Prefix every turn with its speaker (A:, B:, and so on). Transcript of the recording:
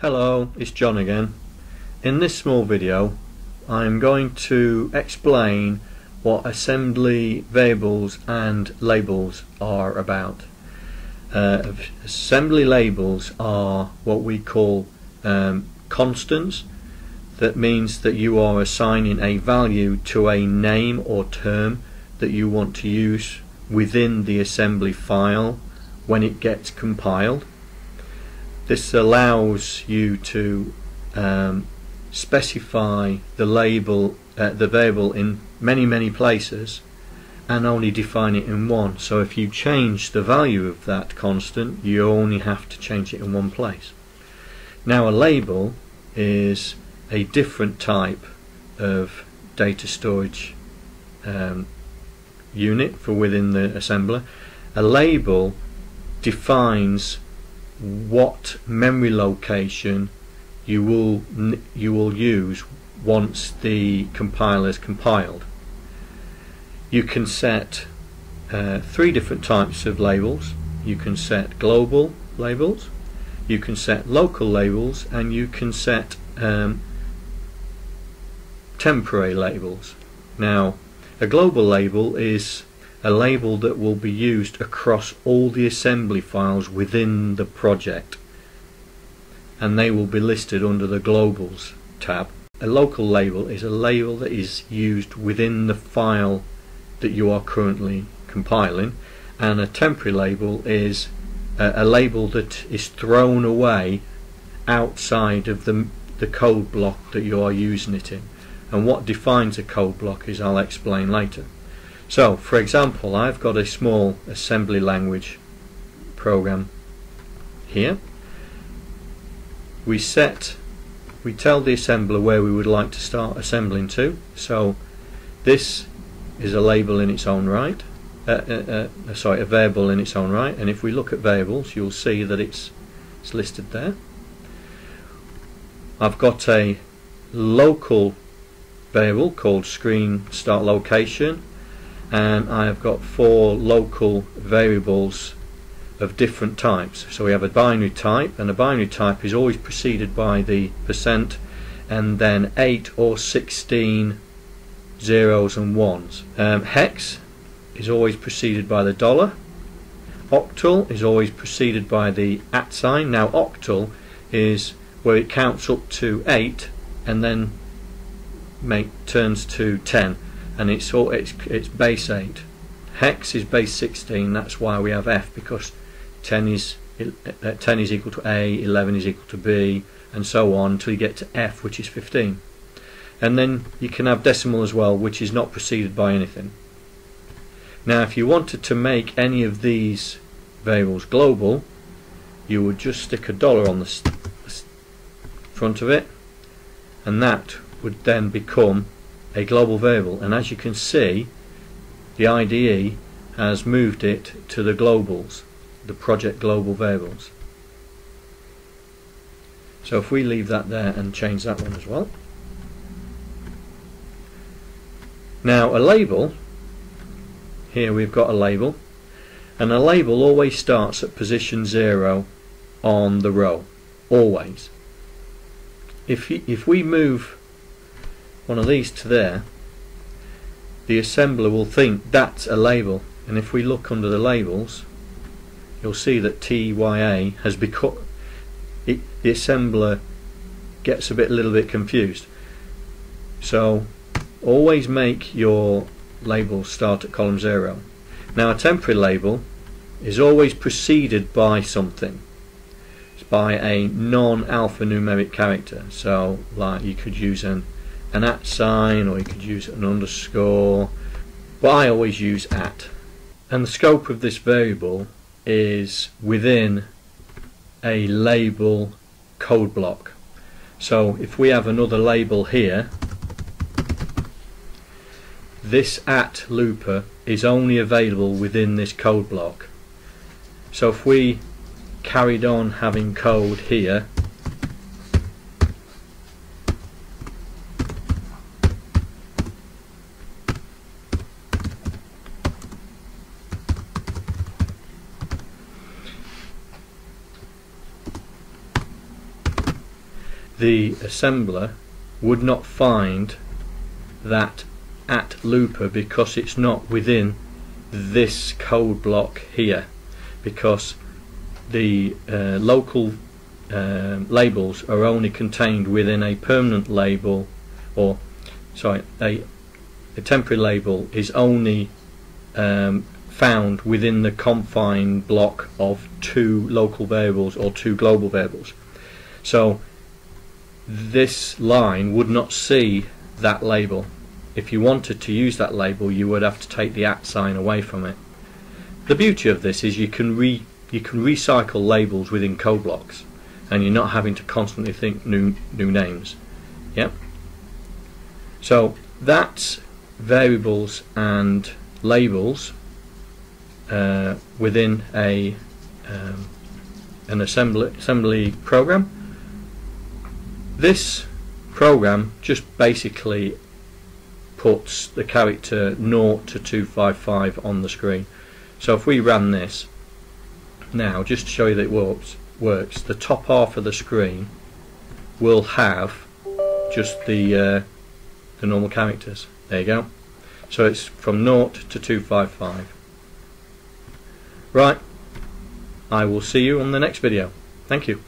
A: Hello, it's John again. In this small video I'm going to explain what assembly variables and labels are about. Uh, assembly labels are what we call um, constants that means that you are assigning a value to a name or term that you want to use within the assembly file when it gets compiled this allows you to um, specify the label, uh, the variable in many many places and only define it in one. So if you change the value of that constant you only have to change it in one place. Now a label is a different type of data storage um, unit for within the assembler. A label defines what memory location you will you will use once the compiler is compiled. You can set uh, three different types of labels. You can set global labels, you can set local labels, and you can set um, temporary labels. Now, a global label is a label that will be used across all the assembly files within the project and they will be listed under the globals tab. A local label is a label that is used within the file that you are currently compiling and a temporary label is a, a label that is thrown away outside of the, the code block that you are using it in and what defines a code block is I'll explain later. So, for example, I've got a small assembly language program here. We set, we tell the assembler where we would like to start assembling to. So, this is a label in its own right, uh, uh, uh, sorry, a variable in its own right. And if we look at variables, you'll see that it's, it's listed there. I've got a local variable called screen start location and I have got four local variables of different types. So we have a binary type and a binary type is always preceded by the percent and then 8 or 16 zeros and ones. Um, hex is always preceded by the dollar. Octal is always preceded by the at sign. Now octal is where it counts up to 8 and then make turns to 10 and it's all it's it's base 8 hex is base 16 that's why we have F because 10 is uh, 10 is equal to A 11 is equal to B and so on until you get to F which is 15 and then you can have decimal as well which is not preceded by anything. Now if you wanted to make any of these variables global you would just stick a dollar on the front of it and that would then become a global variable and as you can see the IDE has moved it to the globals the project global variables. So if we leave that there and change that one as well. Now a label here we've got a label and a label always starts at position 0 on the row always. If, if we move one of these to there the assembler will think that's a label. And if we look under the labels you'll see that TYA has become it, the assembler gets a bit a little bit confused. So always make your label start at column 0 now a temporary label is always preceded by something. It's by a non-alphanumeric character. So like you could use an an at sign or you could use an underscore. But I always use at. And the scope of this variable is within a label code block. So if we have another label here this at looper is only available within this code block. So if we carried on having code here the assembler would not find that at looper because it's not within this code block here. Because the uh, local uh, labels are only contained within a permanent label or sorry a, a temporary label is only um, found within the confine block of two local variables or two global variables. So this line would not see that label. If you wanted to use that label you would have to take the at sign away from it. The beauty of this is you can re you can recycle labels within code blocks and you're not having to constantly think new new names. Yep. So that's variables and labels uh, within a um, an assembly assembly program this program just basically puts the character 0 to 255 on the screen. So if we run this now just to show you that it works works the top half of the screen will have just the uh, the normal characters. There you go. So it's from 0 to 255 right. I will see you on the next video. Thank you